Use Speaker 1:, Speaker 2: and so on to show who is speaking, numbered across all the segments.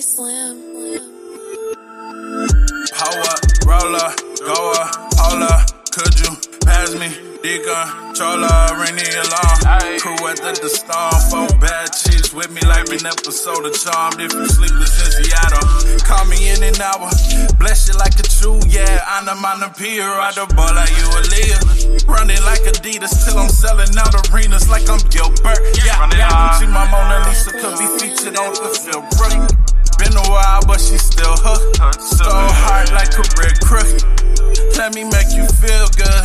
Speaker 1: stay
Speaker 2: slim.
Speaker 1: How roller, goa, up, holla, could you pass me? Deacon, chola, ring the alarm. Crew at the storm, four bad chicks with me like an episode of Charmed. If you i don't call me in an hour. Bless you like a true, yeah. I'm the Mona peer, I the ball like you a leader. Running like Adidas till I'm selling out arenas like I'm Gilbert. Yeah, yeah. Gucci, my Mona Lisa could be featured on the film. Brooklyn a while, but she still hooked. So hard like a red crook. Let me make you feel good.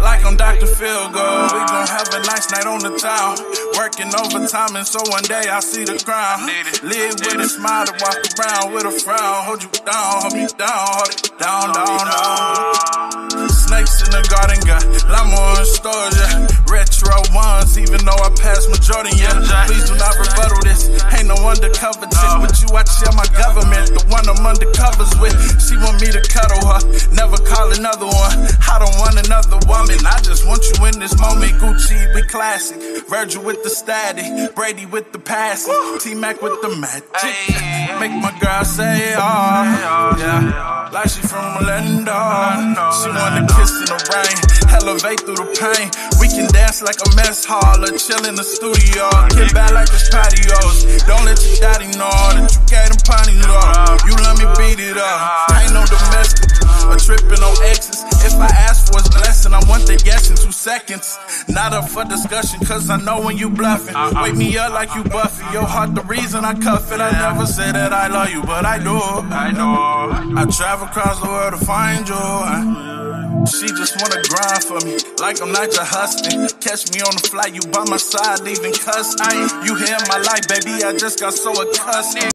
Speaker 1: Like I'm Dr. Feel Good. We gon' have a nice night on the town. Working overtime, and so one day I see the crown. Live with a smile to walk around with a frown. Hold you down, hold me down, hold it down, down, down. Snakes in the garden, I majority, yeah. Please do not rebuttal this. Ain't no undercover chick, but you I share my government. The one I'm undercovers with. She want me to cuddle her, never call another one. I don't want another woman. I just want you in this moment. Gucci, we classic. Virgil with the static, Brady with the passing, T Mac with the magic. Make my girl say, oh, yeah. Like she from Orlando. She wanna kiss in the rain, elevate through the pain. We can dance like a mess hall or chill in the studio. Get back like it's patios. Don't let your daddy know that you gave them potty love. You let me beat it up. I ask for his blessing, I want the yes in two seconds. Not up for discussion, cause I know when you bluffing. Uh, uh. Wake me up like you Buffy. Your heart, the reason I cuff it. I never said that I love you, but I do. I know. I travel across the world to find you. She just wanna grind for me, like I'm Nigel Huston. Catch me on the fly, you by my side, leaving cuss. I, you here in my life, baby. I just got so accustomed.